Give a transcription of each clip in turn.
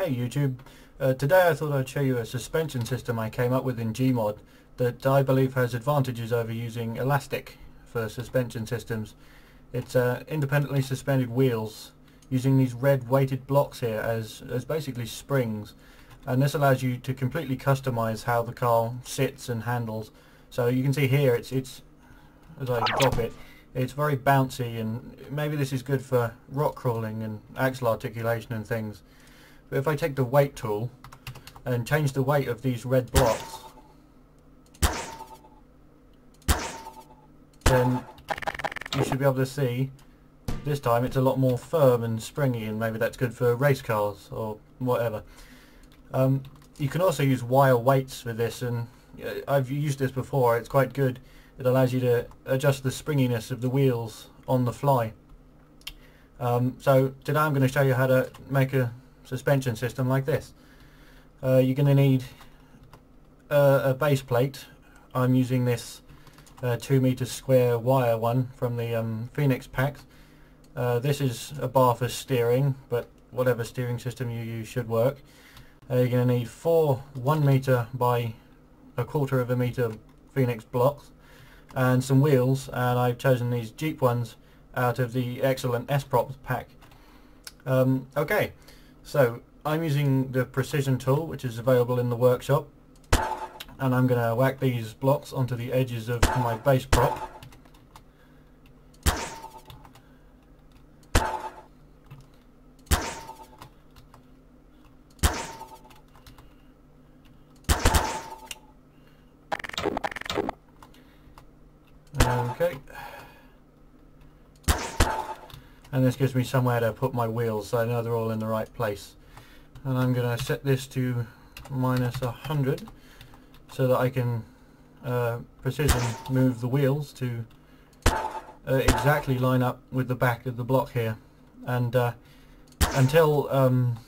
Hey YouTube, uh, today I thought I'd show you a suspension system I came up with in Gmod that I believe has advantages over using elastic for suspension systems. It's uh, independently suspended wheels using these red weighted blocks here as, as basically springs and this allows you to completely customize how the car sits and handles. So you can see here it's, it's as I drop it, it's very bouncy and maybe this is good for rock crawling and axle articulation and things. But if I take the weight tool and change the weight of these red blocks, then you should be able to see this time it's a lot more firm and springy and maybe that's good for race cars or whatever. Um, you can also use wire weights for this and uh, I've used this before, it's quite good. It allows you to adjust the springiness of the wheels on the fly. Um, so today I'm going to show you how to make a suspension system like this. Uh, you're going to need a, a, base plate. I'm using this uh, 2 meter square wire one from the um, Phoenix pack. Uh, this is a bar for steering, but whatever steering system you use should work. Uh, you're going to need four 1 meter by a quarter of a meter Phoenix blocks and some wheels and I've chosen these Jeep ones out of the excellent S-Props pack. Um, okay, so I'm using the precision tool which is available in the workshop and I'm going to whack these blocks onto the edges of my base prop. Okay and this gives me somewhere to put my wheels so I know they're all in the right place. And I'm going to set this to minus 100 so that I can uh, precision move the wheels to uh, exactly line up with the back of the block here. And uh, until um,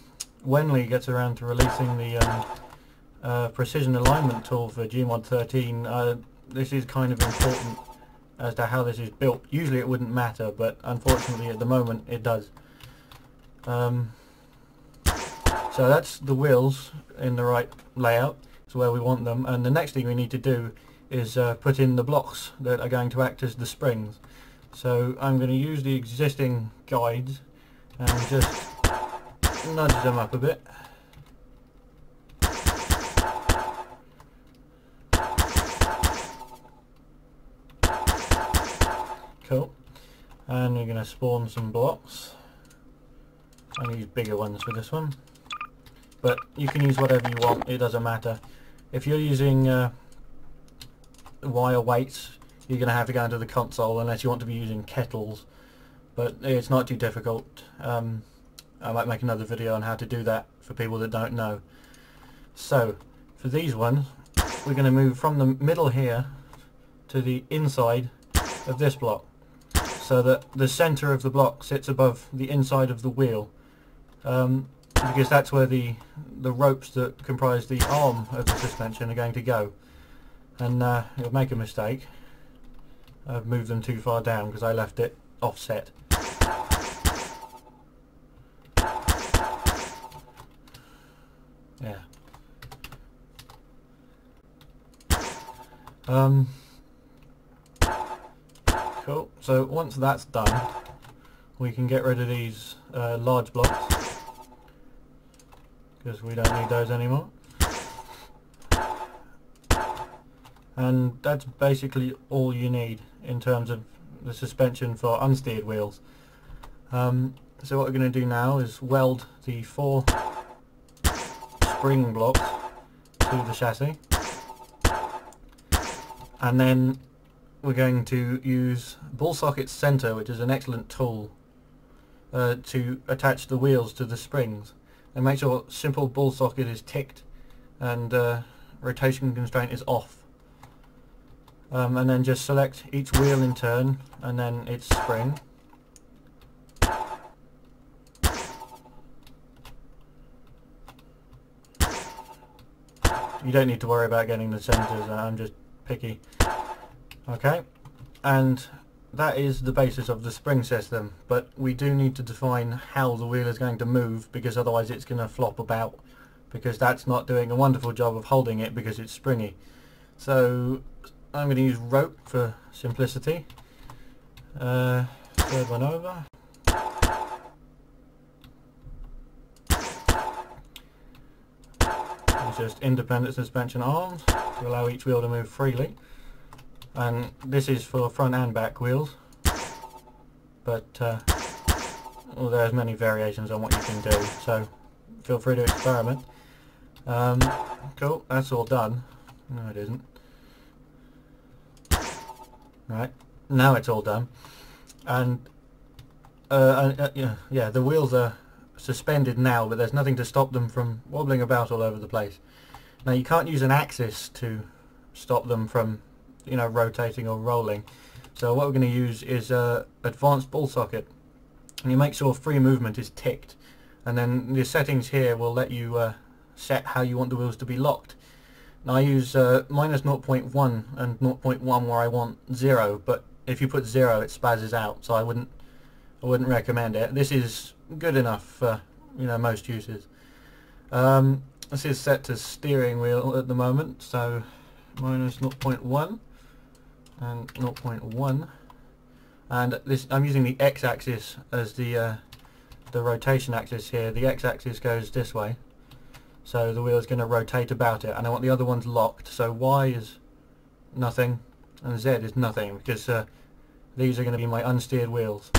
Wenli gets around to releasing the um, uh, precision alignment tool for Gmod 13 uh, this is kind of important as to how this is built. Usually it wouldn't matter, but unfortunately at the moment it does. Um, so that's the wheels in the right layout. It's where we want them. And the next thing we need to do is uh, put in the blocks that are going to act as the springs. So I'm going to use the existing guides and just nudge them up a bit. Cool. And we're going to spawn some blocks. I'm use bigger ones for this one. But you can use whatever you want, it doesn't matter. If you're using uh, wire weights, you're going to have to go into the console unless you want to be using kettles. But it's not too difficult. Um, I might make another video on how to do that for people that don't know. So, for these ones, we're going to move from the middle here to the inside of this block so that the center of the block sits above the inside of the wheel um, because that's where the the ropes that comprise the arm of the suspension are going to go. And uh, it'll make a mistake. I've moved them too far down because I left it offset. Yeah. Um. So once that's done, we can get rid of these uh, large blocks because we don't need those anymore. And that's basically all you need in terms of the suspension for unsteered wheels. Um, so what we're going to do now is weld the four spring blocks to the chassis and then we're going to use Ball Socket Center, which is an excellent tool uh, to attach the wheels to the springs and make sure simple ball socket is ticked and uh, rotation constraint is off. Um, and then just select each wheel in turn and then its spring. You don't need to worry about getting the centers, I'm just picky. Okay, and that is the basis of the spring system, but we do need to define how the wheel is going to move because otherwise it's going to flop about because that's not doing a wonderful job of holding it because it's springy. So I'm going to use rope for simplicity. Uh, third one over. It's just independent suspension arms to allow each wheel to move freely and this is for front and back wheels. But uh, well, there's many variations on what you can do so feel free to experiment. Um, cool that's all done. No it isn't. Right now it's all done. And uh, uh, yeah, yeah the wheels are suspended now but there's nothing to stop them from wobbling about all over the place. Now you can't use an axis to stop them from you know rotating or rolling. So what we're going to use is a advanced ball socket. And you make sure free movement is ticked. And then the settings here will let you uh, set how you want the wheels to be locked. Now I use uh, minus 0.1 and 0.1 where I want 0 but if you put 0 it spazzes out so I wouldn't I wouldn't recommend it. This is good enough for you know most uses. Um, this is set to steering wheel at the moment so minus 0.1 and 0.1 and this I'm using the x-axis as the uh, the rotation axis here. The x-axis goes this way. So the wheel is going to rotate about it and I want the other ones locked. So y is nothing and z is nothing because uh, these are going to be my unsteered wheels.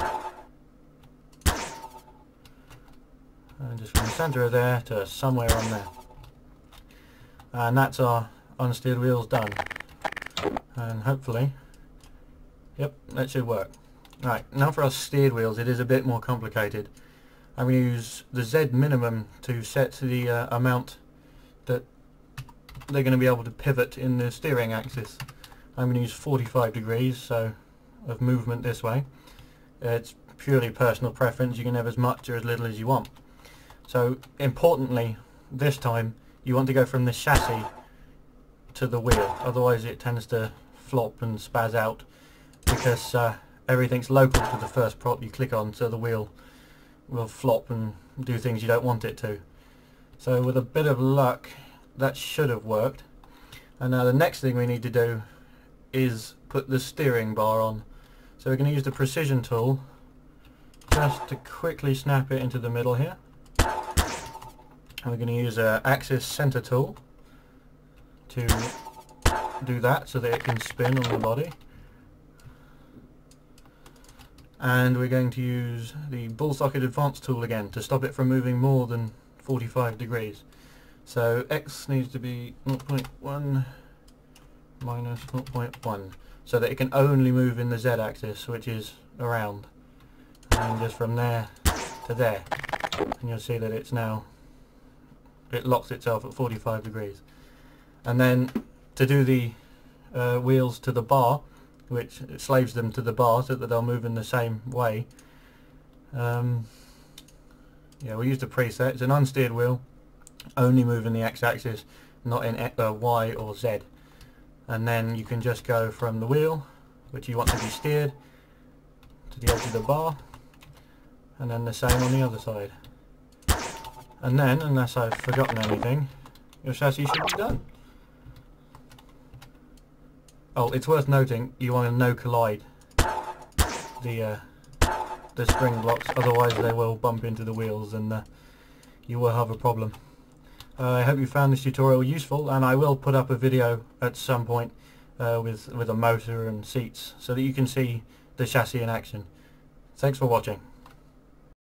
And just from the center of there to somewhere on there. And that's our unsteered wheels done and hopefully yep that should work. Right now for our steered wheels it is a bit more complicated. I'm going to use the Z minimum to set the uh, amount that they're going to be able to pivot in the steering axis. I'm going to use 45 degrees so of movement this way. It's purely personal preference you can have as much or as little as you want. So importantly this time you want to go from the chassis to the wheel. Otherwise it tends to flop and spaz out because uh, everything's local to the first prop you click on so the wheel will flop and do things you don't want it to. So with a bit of luck that should have worked. And now the next thing we need to do is put the steering bar on. So we're going to use the precision tool just to quickly snap it into the middle here. And we're going to use a axis center tool to do that so that it can spin on the body. And we're going to use the ball socket advance tool again to stop it from moving more than 45 degrees. So x needs to be 0.1 minus 0.1 so that it can only move in the z axis which is around. And just from there to there. And you'll see that it's now it locks itself at 45 degrees and then to do the uh, wheels to the bar which slaves them to the bar so that they'll move in the same way. Um, yeah we used a preset. It's an unsteered wheel only move in the x-axis not in uh, y or z. And then you can just go from the wheel which you want to be steered to the edge of the bar and then the same on the other side. And then unless I've forgotten anything your chassis should be done Oh, it's worth noting you want to no collide the uh, the spring blocks, otherwise they will bump into the wheels and uh, you will have a problem. Uh, I hope you found this tutorial useful and I will put up a video at some point uh, with, with a motor and seats so that you can see the chassis in action. Thanks for watching.